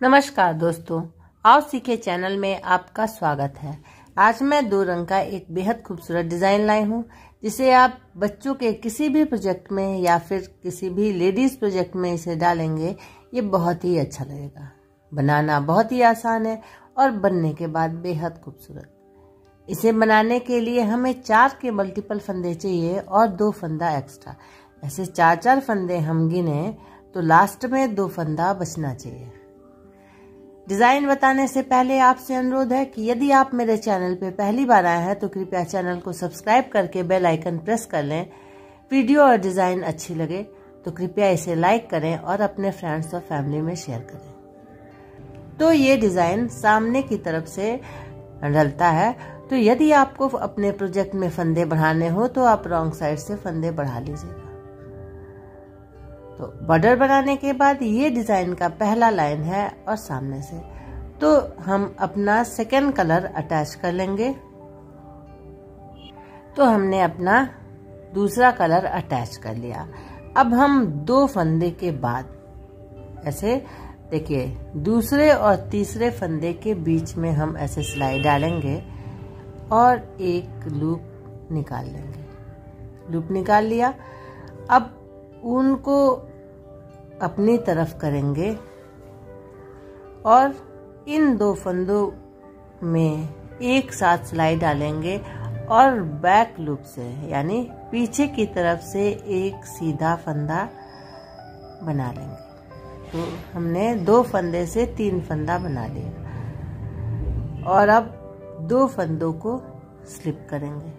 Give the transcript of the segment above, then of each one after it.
नमस्कार दोस्तों, आओ सीखे चैनल में आपका स्वागत है। आज मैं दो रंग का एक बेहद खूबसूरत डिज़ाइन लाई हूँ, जिसे आप बच्चों के किसी भी प्रोजेक्ट में या फिर किसी भी लेडीज़ प्रोजेक्ट में इसे डालेंगे, ये बहुत ही अच्छा लगेगा। बनाना बहुत ही आसान है और बनने के बाद बेहद खूबसूरत। इसे बनाने के लिए हमें चार के मल्टीपल फंदे चाहिए और दो फंदा एक्स्ट्रा। ऐसे चार चार फंदे हम गिने तो लास्ट में दो फंदा बचना चाहिए। डिज़ाइन बताने से पहले आपसे अनुरोध है कि यदि आप मेरे चैनल पर पहली बार आए हैं तो कृपया चैनल को सब्सक्राइब करके बेल आइकन प्रेस कर लें। वीडियो और डिज़ाइन अच्छी लगे तो कृपया इसे लाइक करें और अपने फ्रेंड्स और फैमिली में शेयर करें। तो ये डिज़ाइन सामने की तरफ़ से डलता है। तो यदि आपको अपने प्रोजेक्ट में फंदे बढ़ाने हो तो आप रॉन्ग साइड से फंदे बढ़ा लीजिएगा। तो बॉर्डर बनाने के बाद ये डिज़ाइन का पहला लाइन है और सामने से। तो हम अपना सेकेंड कलर अटैच कर लेंगे। तो हमने अपना दूसरा कलर अटैच कर लिया। अब हम दो फंदे के बाद, ऐसे, देखिए, दूसरे और तीसरे फंदे के बीच में हम ऐसे सिलाई डालेंगे और एक लूप निकाल लेंगे। लूप निकाल लिया। अब उनको अपनी तरफ़ करेंगे और इन दो फंदों में एक साथ सिलाई डालेंगे और बैक लूप से, यानी पीछे की तरफ़ से एक सीधा फंदा बना लेंगे। तो हमने दो फंदे से तीन फंदा बना लिया। और अब दो फंदों को स्लिप करेंगे।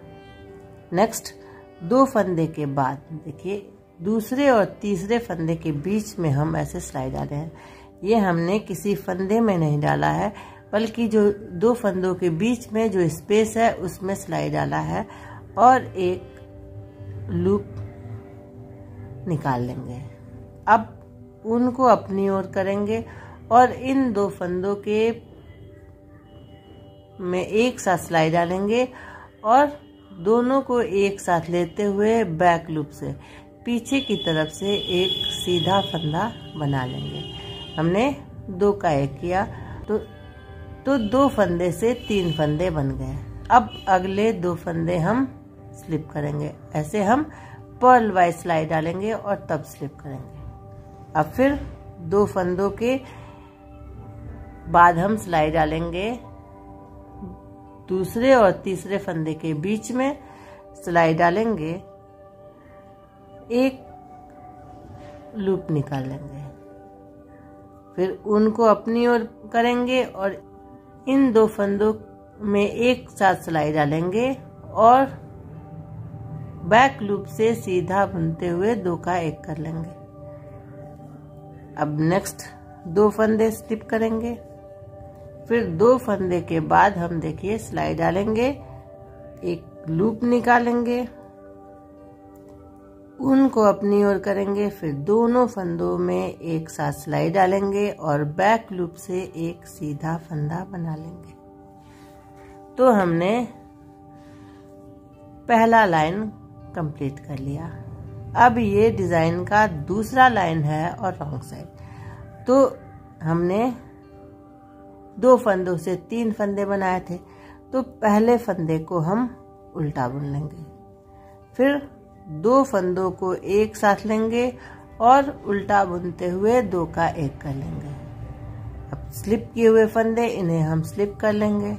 नेक्स्ट दो फंदे के बाद, देखिए दूसरे और तीसरे फंदे के बीच में हम ऐसे सिलाई डाले हैं। ये हमने किसी फंदे में नहीं डाला है, बल्कि जो दो फंदों के बीच में जो स्पेस है, उसमें सिलाई डाला है और एक लूप निकाल लेंगे। अब उनको अपनी ओर करेंगे और इन दो फंदों के में एक साथ सिलाई डालेंगे और दोनों को एक साथ लेते हुए बैक लूप से। पीछे की तरफ़ से एक सीधा फंदा बना लेंगे। हमने दो का एक किया तो तो दो फंदे से तीन फंदे बन गए। अब अगले दो फंदे हम स्लिप करेंगे। ऐसे हम पर्ल वाइज सिलाई डालेंगे और तब स्लिप करेंगे। अब फिर दो फंदों के बाद हम सिलाई डालेंगे। दूसरे और तीसरे फंदे के बीच में सिलाई डालेंगे। एक लूप निकाल लेंगे। फिर उनको अपनी ओर करेंगे और इन दो फंदों में एक साथ सिलाई डालेंगे और बैक लूप से सीधा बुनते हुए दो का एक कर लेंगे। अब नेक्स्ट दो फंदे स्लिप करेंगे। फिर दो फंदे के बाद हम देखिए सिलाई डालेंगे, एक लूप निकालेंगे। उनको अपनी ओर करेंगे, फिर दोनों फंदों में एक साथ सिलाई डालेंगे और बैक लूप से एक सीधा फंदा बना लेंगे। तो हमने पहला लाइन कंप्लीट कर लिया। अब ये डिज़ाइन का दूसरा लाइन है और रॉन्ग साइड तो हमने दो फंदों से तीन फंदे बनाए थे। तो पहले फंदे को हम उल्टा बुन लेंगे। फिर दो फंदों को एक साथ लेंगे और उल्टा बुनते हुए दो का एक कर लेंगे। अब स्लिप किए हुए फंदे, इन्हें हम स्लिप कर लेंगे।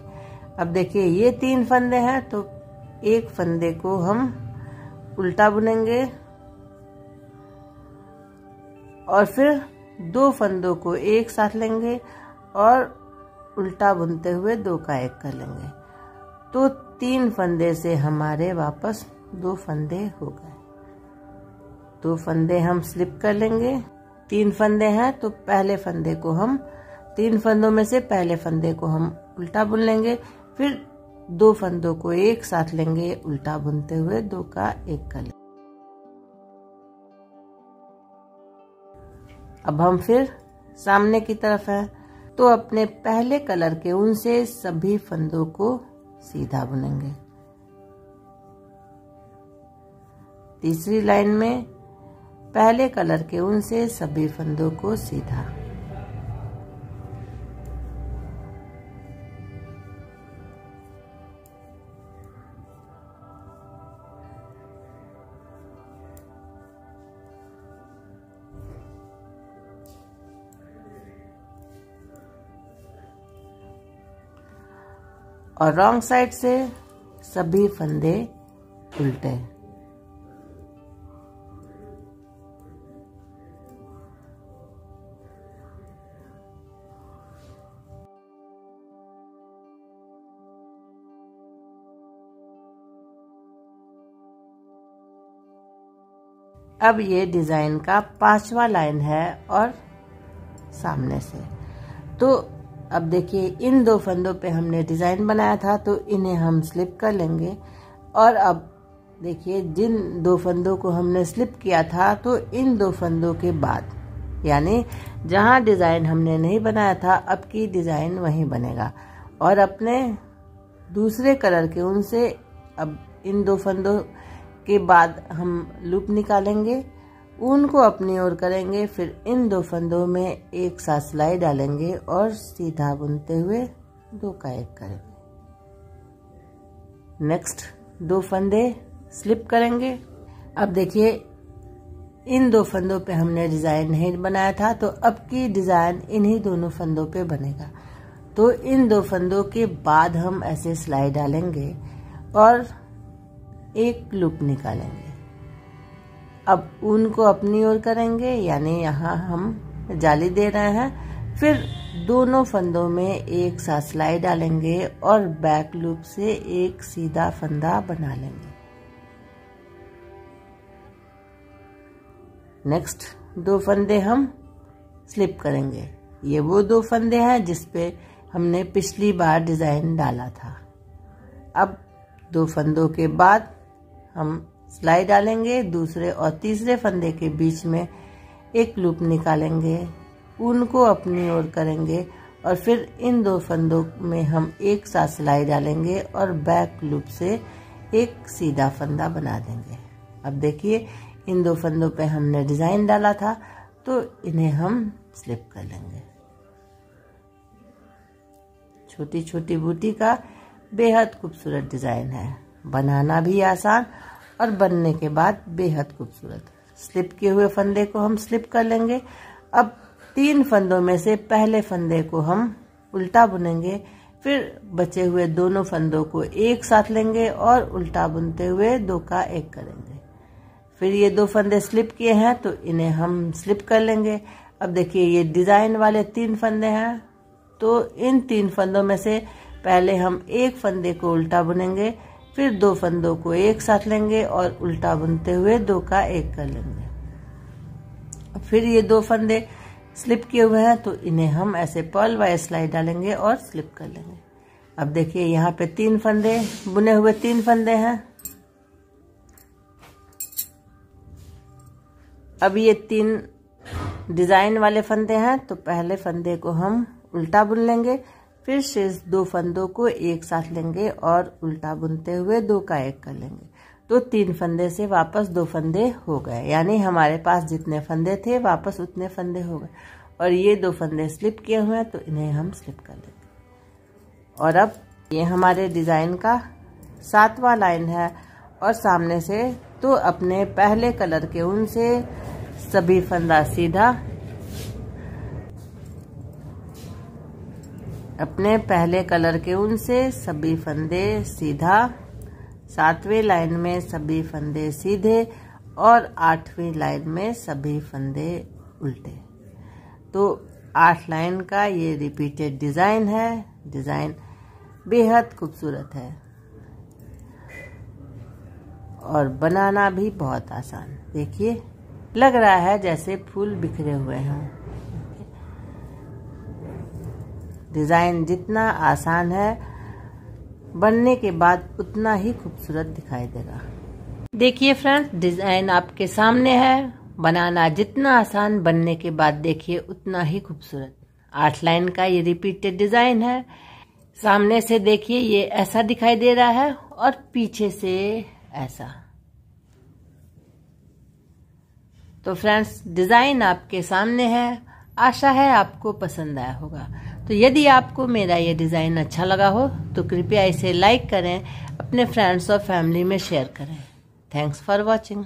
अब देखिए, ये तीन फंदे हैं तो एक फंदे को हम उल्टा बुनेंगे और फिर दो फंदों को एक साथ लेंगे और उल्टा बुनते हुए दो का एक कर लेंगे। तो तीन फंदे से हमारे वापस दो फंदे हो गए। दो फंदे हम स्लिप कर लेंगे। तीन फंदे हैं तो पहले फंदे को हम, तीन फंदों में से पहले फंदे को हम उल्टा बुन लेंगे। फिर दो फंदों को एक साथ लेंगे, उल्टा बुनते हुए दो का एक कर लेंगे। अब हम फिर सामने की तरफ़ है तो अपने पहले कलर के उनसे सभी फंदों को सीधा बुनेंगे। तीसरी लाइन में, पहले कलर के ऊन से सभी फंदों को सीधा। और रॉन्ग साइड से सभी फंदे उल्टे। अब ये डिज़ाइन का पांचवा लाइन है और सामने से। तो अब देखिए, इन दो फंदों पे हमने डिज़ाइन बनाया था तो इन्हें हम स्लिप कर लेंगे। और अब देखिए, जिन दो फंदों को हमने स्लिप किया था तो इन दो फंदों के बाद, यानी जहाँ डिज़ाइन हमने नहीं बनाया था, अब की डिज़ाइन वहीं बनेगा। और अपने दूसरे कलर के उनसे अब इन दो फंदों के बाद हम लूप निकालेंगे ऊन को अपनी ओर करेंगे, फिर इन दो फंदों में एक साथ सिलाई डालेंगे और सीधा बुनते हुए दो का एक करेंगे। नेक्स्ट दो फंदे स्लिप करेंगे। अब देखिए, इन दो फंदों पे हमने डिज़ाइन नहीं बनाया था तो अब की डिज़ाइन इन्हीं दोनों फंदों पे बनेगा। तो इन दो फंदों के बाद हम ऐसे सिलाई डालेंगे और एक लूप निकालेंगे। अब ऊन को अपनी ओर करेंगे, यानी यहाँ हम जाली दे रहे हैं। फिर दोनों फंदों में एक साथ सिलाई डालेंगे और बैक लूप से एक सीधा फंदा बना लेंगे। नेक्स्ट दो फंदे हम स्लिप करेंगे। ये वो दो फंदे हैं जिसपे हमने पिछली बार डिज़ाइन डाला था। अब दो फंदों के बाद हम सिलाई डालेंगे, दूसरे और तीसरे फंदे के बीच में एक लूप निकालेंगे ऊन को अपनी ओर करेंगे और फिर इन दो फंदों में हम एक साथ सिलाई डालेंगे और बैक लूप से एक सीधा फंदा बना देंगे। अब देखिए, इन दो फंदों पे हमने डिज़ाइन डाला था तो इन्हें हम स्लिप कर लेंगे। छोटी छोटी बूटी का बेहद खूबसूरत डिज़ाइन है। बनाना भी आसान और बनने के बाद बेहद खूबसूरत। स्लिप किए हुए फंदे को हम स्लिप कर लेंगे। अब तीन फंदों में से पहले फंदे को हम उल्टा बुनेंगे, फिर बचे हुए दोनों फंदों को एक साथ लेंगे और उल्टा बुनते हुए दो का एक करेंगे। फिर ये दो फंदे स्लिप किए हैं तो इन्हें हम स्लिप कर लेंगे। अब देखिए, ये डिज़ाइन वाले तीन फंदे हैं तो इन तीन फंदों में से पहले हम एक फंदे को उल्टा बुनेंगे। फिर दो फंदों को एक साथ लेंगे और उल्टा बुनते हुए दो का एक कर लेंगे। फिर ये दो फंदे स्लिप किए हुए हैं तो इन्हें हम ऐसे पर्ल वाई स्लाइड डालेंगे और स्लिप कर लेंगे। अब देखिए, यहाँ पे तीन फंदे, बुने हुए तीन फंदे हैं। अब ये तीन डिज़ाइन वाले फंदे हैं तो पहले फंदे को हम उल्टा बुन लेंगे। फिर शेष दो फंदों को एक साथ लेंगे और उल्टा बुनते हुए दो का एक कर लेंगे। तो तीन फंदे से वापस दो फंदे हो गए। यानी हमारे पास जितने फंदे थे, वापस उतने फंदे हो गए। और ये दो फंदे स्लिप किए हुए हैं तो इन्हें हम स्लिप कर देंगे। और अब ये हमारे डिज़ाइन का सातवां लाइन है। और सामने से तो अपने पहले कलर के ऊन से सभी फंदा सीधा अपने पहले कलर के ऊन से सभी फंदे सीधा, सातवें लाइन में सभी फंदे सीधे और आठवीं लाइन में सभी फंदे उल्टे। तो आठ लाइन का ये रिपीटेड डिज़ाइन है। डिज़ाइन बेहद खूबसूरत है। और बनाना भी बहुत आसान। देखिए, लग रहा है जैसे फूल बिखरे हुए हैं। डिज़ाइन जितना आसान है, बनने के बाद उतना ही खूबसूरत दिखाई देगा। देखिए फ्रेंड्स, डिज़ाइन आपके सामने है। बनाना जितना आसान, बनने के बाद देखिए उतना ही खूबसूरत। आठ लाइन का ये रिपीटेड डिज़ाइन है। सामने से देखिए ये ऐसा दिखाई दे रहा है और पीछे से ऐसा। तो फ्रेंड्स, डिज़ाइन आपके सामने है। आशा है आपको पसंद आया होगा। तो यदि आपको मेरा ये डिज़ाइन अच्छा लगा हो तो कृपया इसे लाइक करें, अपने फ्रेंड्स और फैमिली में शेयर करें। Thanks for watching